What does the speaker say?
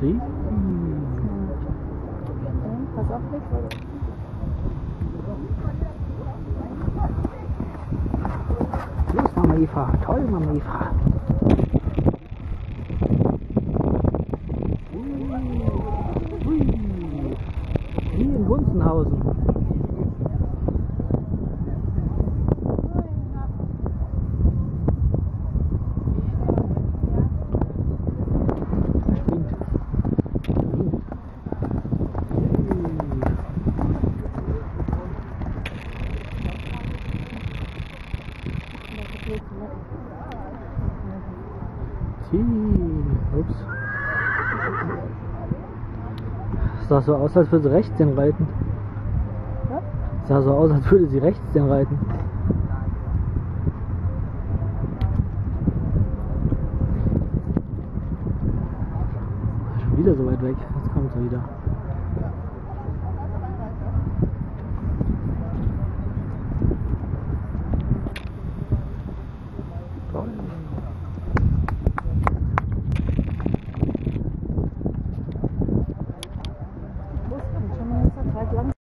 Sie? Pass auf, Nick. Los, Mama Eva. Toll, Mama Eva. Wie in Gunzenhausen. Ups. Sah so aus, als würde sie rechts den reiten. Sah so aus, als würde sie rechts den reiten. Schon wieder so weit weg. Jetzt kommt sie wieder.